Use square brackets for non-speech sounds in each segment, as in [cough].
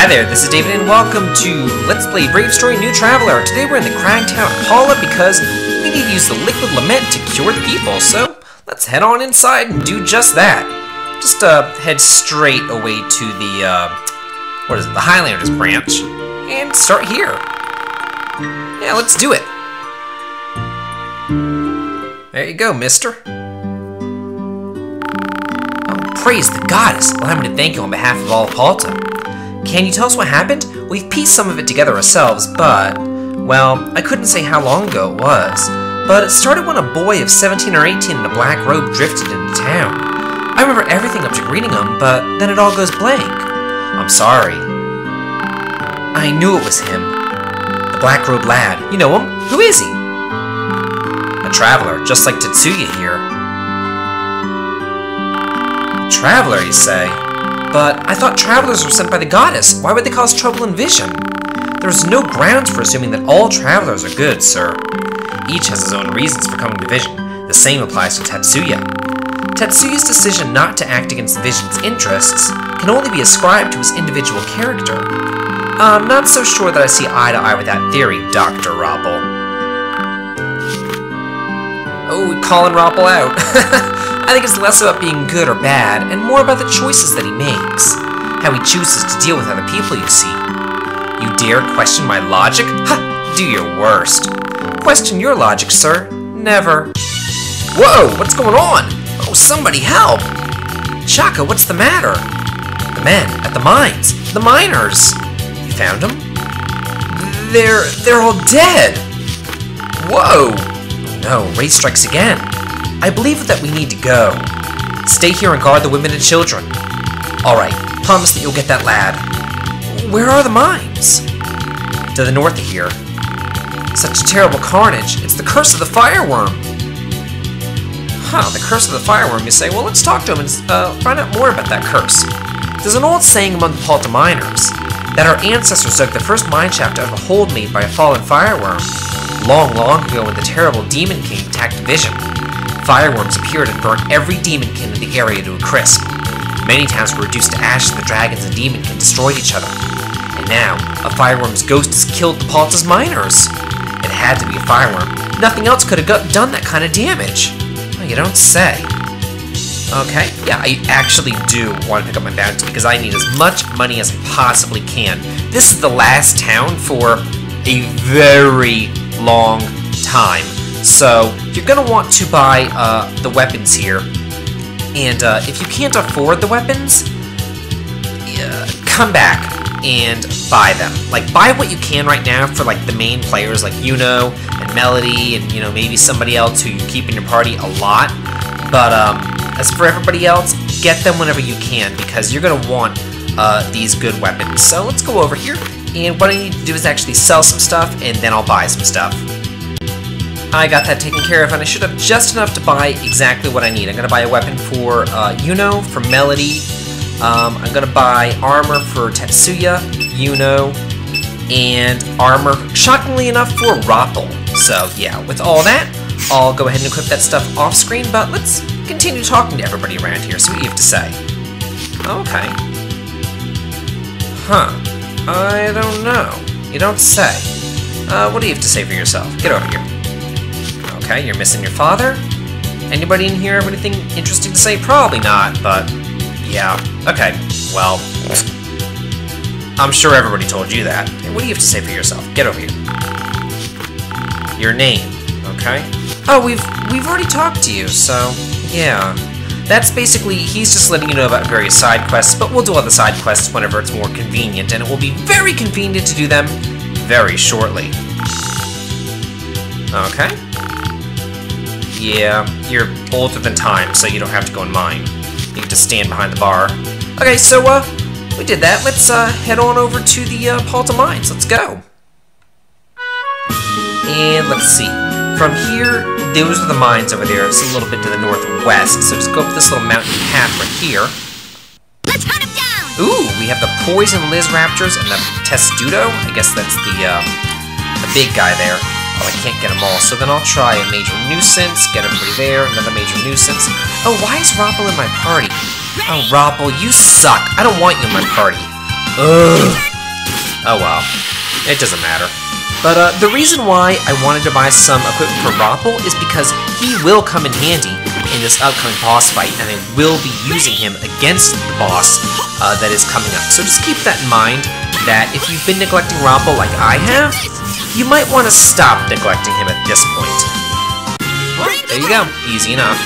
Hi there, this is David and welcome to Let's Play Brave Story New Traveler. Today we're in the Cragtown Palta because we need to use the Liquid Lament to cure the people, so let's head on inside and do just that. Just uh, head straight away to the, uh, what is it, the Highlanders branch, and start here. Yeah, let's do it. There you go, mister. Oh, praise the goddess. Allow me to thank you on behalf of all of Palta. Can you tell us what happened? We've pieced some of it together ourselves, but... Well, I couldn't say how long ago it was. But it started when a boy of 17 or 18 in a black robe drifted into town. I remember everything up to greeting him, but then it all goes blank. I'm sorry. I knew it was him. The black robe lad. You know him? Who is he? A traveler, just like Tetsuya here. Traveler, you say? But I thought travelers were sent by the goddess. Why would they cause trouble in Vision? There's no grounds for assuming that all travelers are good, sir. Each has his own reasons for coming to Vision. The same applies to Tetsuya. Tetsuya's decision not to act against Vision's interests can only be ascribed to his individual character. I'm not so sure that I see eye to eye with that theory, Dr. Oh, calling Roppel out. [laughs] I think it's less about being good or bad, and more about the choices that he makes. How he chooses to deal with other people, you see. You dare question my logic? Ha! Do your worst. Question your logic, sir. Never. Whoa! What's going on? Oh, somebody help! Shaka, what's the matter? The men at the mines. The miners. You found them? They're... they're all dead! Whoa! No, Ray strikes again. I believe that we need to go. Stay here and guard the women and children. Alright, promise that you'll get that lad. Where are the mines? To the north of here. Such a terrible carnage. It's the curse of the fireworm. Huh, the curse of the fireworm, you say? Well, let's talk to him and uh, find out more about that curse. There's an old saying among the Palta miners that our ancestors dug the first mine shaft of a made by a fallen fireworm. Long, long ago when the terrible Demon King attacked Vision, fireworms appeared and burned every Demonkin in the area to a crisp. Many towns were reduced to ashes the dragons and Demonkin destroyed each other. And now, a fireworm's ghost has killed the Palta's miners. It had to be a fireworm. Nothing else could have got, done that kind of damage. Well, you don't say. Okay, yeah, I actually do want to pick up my bounty because I need as much money as I possibly can. This is the last town for a very long time. So you're going to want to buy uh, the weapons here. And uh, if you can't afford the weapons, uh, come back and buy them. Like, buy what you can right now for, like, the main players, like Yuno and Melody and, you know, maybe somebody else who you keep in your party a lot. But, um, as for everybody else, get them whenever you can because you're going to want uh, these good weapons. So let's go over here. And what I need to do is actually sell some stuff, and then I'll buy some stuff. I got that taken care of, and I should have just enough to buy exactly what I need. I'm going to buy a weapon for uh, Yuno, for Melody. Um, I'm going to buy armor for Tetsuya, Yuno, and armor, shockingly enough, for Roppel. So yeah, with all that, I'll go ahead and equip that stuff off screen, but let's continue talking to everybody around here, see what you have to say. Okay. Huh. I don't know. You don't say. Uh, what do you have to say for yourself? Get over here. Okay, you're missing your father? Anybody in here have anything interesting to say? Probably not, but yeah. Okay, well, I'm sure everybody told you that. Hey, what do you have to say for yourself? Get over here. Your name, okay? Oh, we've we've already talked to you, so yeah. That's basically, he's just letting you know about various side quests, but we'll do all the side quests whenever it's more convenient, and it will be very convenient to do them very shortly. Okay. Yeah, you're older than time, so you don't have to go in mine. You to stand behind the bar. Okay, so, uh, we did that. Let's, uh, head on over to the, uh, Palta Mines. Let's go. And let's see. From here, those are the mines over there. It's a little bit to the northwest, so just go up this little mountain path right here. Let's hunt him down! Ooh, we have the Poison Liz Raptors and the Testudo. I guess that's the, uh, the big guy there. Oh, I can't get them all, so then I'll try a Major Nuisance, get everybody there, another Major Nuisance. Oh, why is Roppel in my party? Oh, Roppel, you suck. I don't want you in my party. Ugh. Oh well. It doesn't matter. But uh, the reason why I wanted to buy some equipment for Roppel is because he will come in handy in this upcoming boss fight, and I will be using him against the boss uh, that is coming up. So just keep that in mind, that if you've been neglecting Roppel like I have, you might want to stop neglecting him at this point. Well, there you go. Easy enough.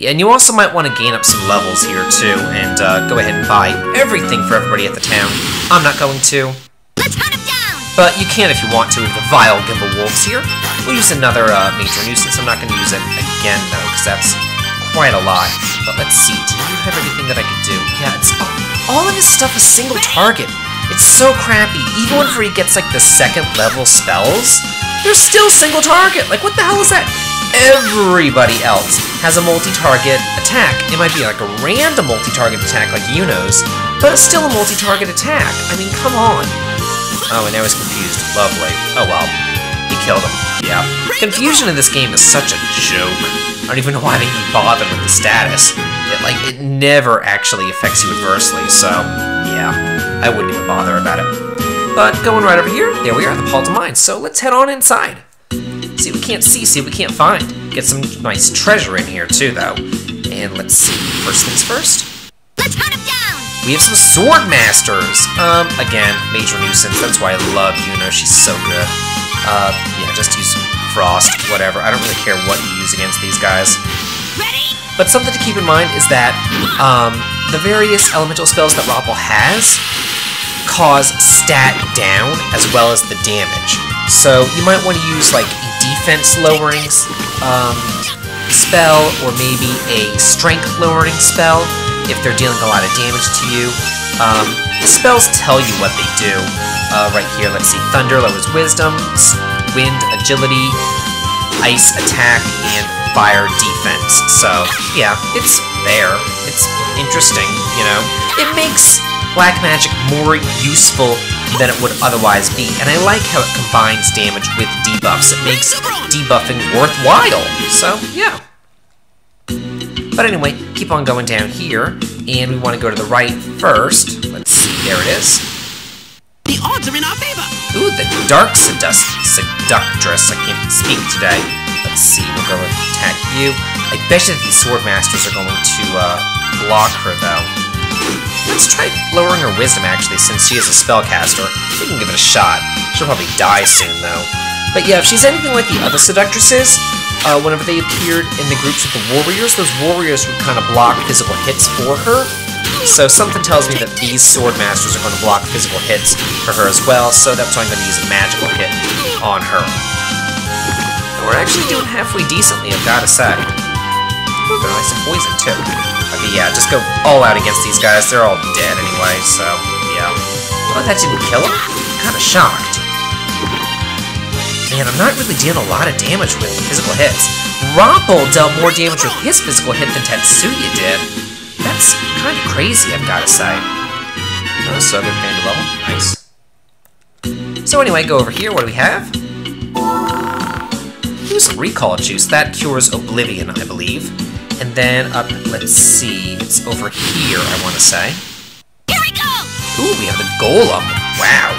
Yeah, and you also might want to gain up some levels here, too, and uh, go ahead and buy everything for everybody at the town. I'm not going to. Let's hunt him down! But you can if you want to with the vile Gimbal Wolves here. We'll use another uh, major nuisance. I'm not going to use it again, though, because that's quite a lot. But let's see. Do you have everything that I could do? Yeah, it's all of his stuff is single target. It's so crappy. Even whenever he gets, like, the second level spells, they're still single target. Like, what the hell is that? Everybody else has a multi-target attack. It might be like a random multi-target attack like Yuno's, but it's still a multi-target attack. I mean, come on. Oh, and now he's confused. Lovely. Oh well. He killed him. Yeah. Confusion in this game is such a joke. I don't even know why they even bother with the status. It, like, it never actually affects you adversely, so, yeah. I wouldn't even bother about it. But going right over here, there we are, the Palta Mines. So let's head on inside. See what we can't see, see what we can't find. Get some nice treasure in here, too, though. And let's see. First things first. We have some Sword Masters! Um, again, major nuisance. That's why I love Yuno. She's so good. Uh, yeah, just use Frost, whatever. I don't really care what you use against these guys. Ready? But something to keep in mind is that, um, the various elemental spells that Roppel has cause stat down as well as the damage. So you might want to use, like, a defense lowering um, spell or maybe a strength lowering spell if they're dealing a lot of damage to you. Um, the spells tell you what they do. Uh, right here, let's see. Thunder lowers wisdom, wind agility, ice attack, and fire defense. So, yeah, it's there. It's interesting, you know? It makes black magic more useful than it would otherwise be, and I like how it combines damage with debuffs. It makes debuffing worthwhile. So, yeah. But anyway, keep on going down here, and we want to go to the right first. Let's see, there it is. The odds are in our favor. Ooh, the Dark Seduct Seductress. I can't speak today. Let's see, we'll go and attack you. I bet you that these Sword Masters are going to uh, block her, though. Let's try lowering her wisdom, actually, since she is a spellcaster. We can give it a shot. She'll probably die soon, though. But yeah, if she's anything like the other Seductresses, uh, whenever they appeared in the groups with the warriors, those warriors would kind of block physical hits for her. So something tells me that these sword masters are going to block physical hits for her as well, so that's why I'm going to use a magical hit on her. And we're actually doing halfway decently, I've got to say. Ooh, nice and poison too. Okay, yeah, just go all out against these guys. They're all dead anyway, so yeah. Well, that didn't kill him. I'm kind of shocked. Man, I'm not really dealing a lot of damage with physical hits. Roppel dealt more damage with his physical hit than Tetsuya did. That's kind of crazy, I've got to say. Oh, so good panda level. Nice. So anyway, go over here. What do we have? Use some recall juice. That cures Oblivion, I believe. And then up, let's see, it's over here, I want to say. Here we go! Ooh, we have the Golem. Wow.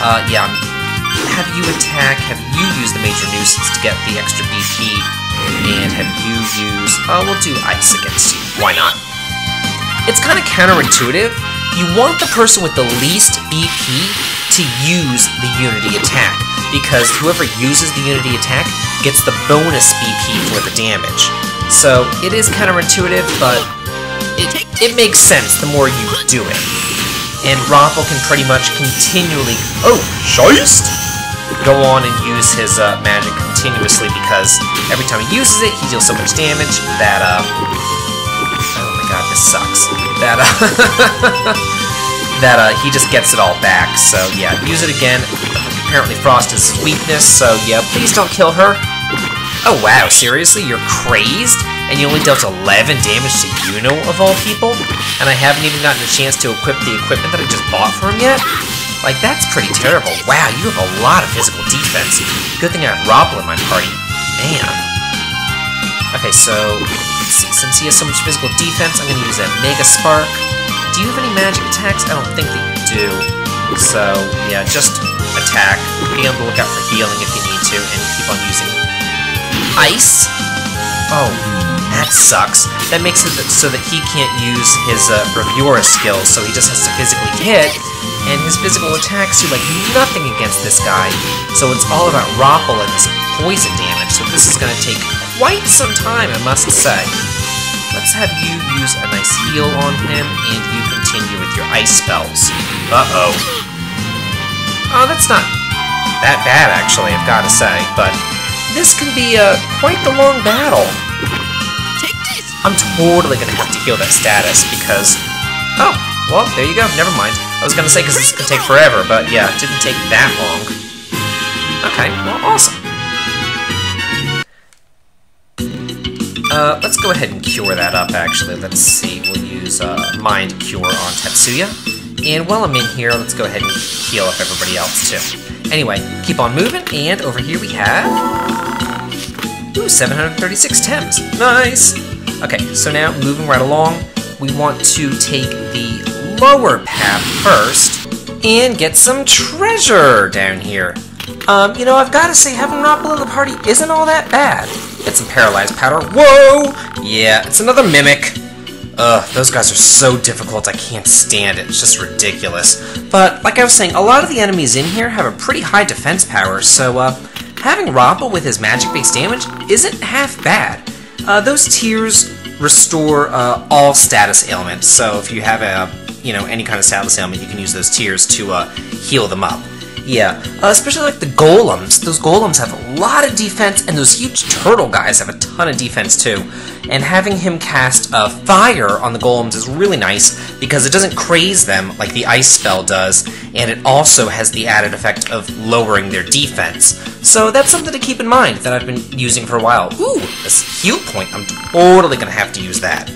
Uh, yeah, have you attack, have you used the major nuisance to get the extra BP, and have you used... oh, we'll do ice against you. Why not? It's kind of counterintuitive. You want the person with the least BP to use the Unity attack, because whoever uses the Unity attack gets the bonus BP for the damage. So it is counterintuitive, but it, it makes sense the more you do it. And Roppel can pretty much continually, oh, Scheist? Go on and use his uh, magic continuously because every time he uses it, he deals so much damage that, uh, oh my god, this sucks. That, uh, [laughs] that, uh, he just gets it all back. So, yeah, use it again. Apparently Frost is weakness, so yeah, please don't kill her. Oh wow, seriously? You're crazed? And you only dealt 11 damage to Yuno, of all people? And I haven't even gotten a chance to equip the equipment that I just bought for him yet? Like, that's pretty terrible. Wow, you have a lot of physical defense. Good thing I have Roppel in my party. Man. Okay, so, see, since he has so much physical defense, I'm gonna use that Mega Spark. Do you have any magic attacks? I don't think that you do. So, yeah, just attack. Be on the lookout for healing if you need to, and keep on using ice. Oh, that sucks. That makes it so that he can't use his uh, skills, so he just has to physically hit, and his physical attacks do like nothing against this guy. So it's all about Roppel and his poison damage, so this is going to take quite some time, I must say. Let's have you use a nice heal on him, and you continue with your ice spells. Uh-oh. Oh, that's not that bad, actually, I've got to say, but this can be uh, quite the long battle. I'm totally gonna have to heal that status because... Oh, well, there you go, never mind. I was gonna say because this could take forever, but yeah, it didn't take that long. Okay, well, awesome. Uh, let's go ahead and cure that up, actually. Let's see, we'll use uh, Mind Cure on Tetsuya. And while I'm in here, let's go ahead and heal up everybody else, too. Anyway, keep on moving, and over here we have... Ooh, 736 Thames. Nice! Okay, so now, moving right along, we want to take the lower path first, and get some treasure down here. Um, you know, I've got to say, having Roppel in the party isn't all that bad. Get some paralyzed powder. Whoa! Yeah, it's another mimic. Ugh, those guys are so difficult, I can't stand it. It's just ridiculous. But, like I was saying, a lot of the enemies in here have a pretty high defense power, so, uh, having Roppel with his magic-based damage isn't half bad. Uh, those tiers restore uh, all status ailments, so if you have a, you know, any kind of status ailment, you can use those tiers to uh, heal them up. Yeah, uh, especially like the golems. Those golems have a lot of defense, and those huge turtle guys have a ton of defense too. And having him cast uh, fire on the golems is really nice because it doesn't craze them like the ice spell does, and it also has the added effect of lowering their defense. So that's something to keep in mind that I've been using for a while. Ooh, this heal point, I'm totally gonna have to use that.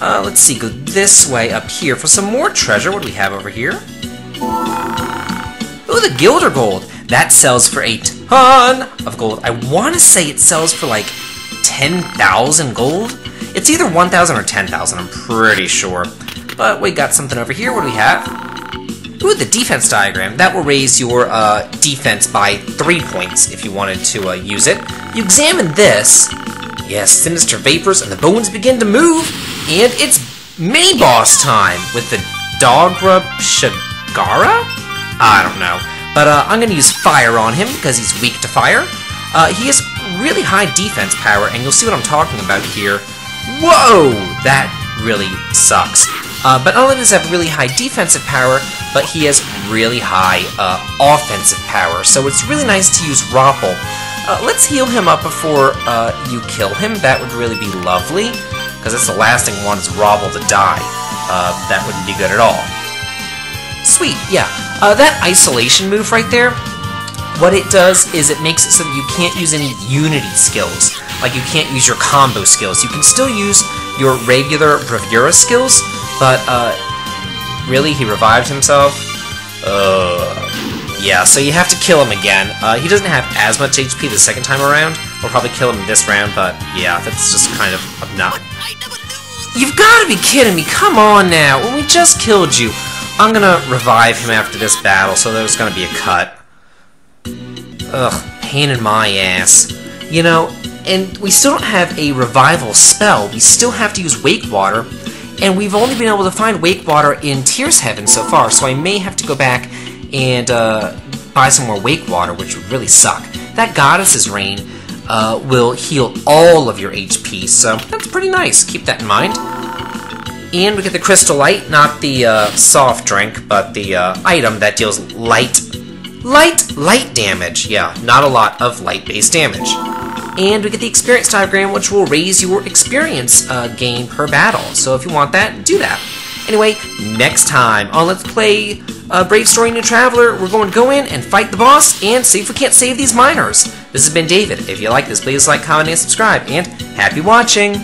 Uh, let's see, go this way up here for some more treasure. What do we have over here? Ooh, the Gilder Gold. That sells for a ton of gold. I want to say it sells for like 10,000 gold. It's either 1,000 or 10,000, I'm pretty sure. But we got something over here. What do we have? Ooh, the defense diagram. That will raise your uh, defense by three points if you wanted to uh, use it. You examine this. Yes, sinister vapors and the bones begin to move. And it's mini boss time with the Dogra Shagara? I don't know. But uh, I'm going to use fire on him because he's weak to fire. Uh, he has really high defense power, and you'll see what I'm talking about here. Whoa! That really sucks. Uh, but not only does he have really high defensive power, but he has really high uh, offensive power. So it's really nice to use Roppel. Uh, let's heal him up before uh, you kill him. That would really be lovely, because that's the last thing we want is Roppel to die. That wouldn't be good at all. Sweet, yeah. Uh, that isolation move right there, what it does is it makes it so that you can't use any unity skills. Like you can't use your combo skills. You can still use your regular Bravura skills, but uh, really, he revived himself? Uh, yeah, so you have to kill him again. Uh, he doesn't have as much HP the second time around. We'll probably kill him this round, but yeah, that's just kind of obnoxious. You've got to be kidding me! Come on now! We just killed you, I'm gonna revive him after this battle, so there's gonna be a cut. Ugh, pain in my ass. You know, and we still don't have a revival spell. We still have to use Wake Water, and we've only been able to find Wake Water in Tears Heaven so far, so I may have to go back and uh, buy some more Wake Water, which would really suck. That Goddess's Rain uh, will heal all of your HP, so that's pretty nice. Keep that in mind. And we get the Crystal Light, not the uh, soft drink, but the uh, item that deals light, light, light damage. Yeah, not a lot of light-based damage. And we get the Experience Diagram, which will raise your experience uh, gain per battle. So if you want that, do that. Anyway, next time on Let's Play uh, Brave Story New Traveler, we're going to go in and fight the boss and see if we can't save these miners. This has been David. If you like this, please like, comment, and subscribe. And happy watching!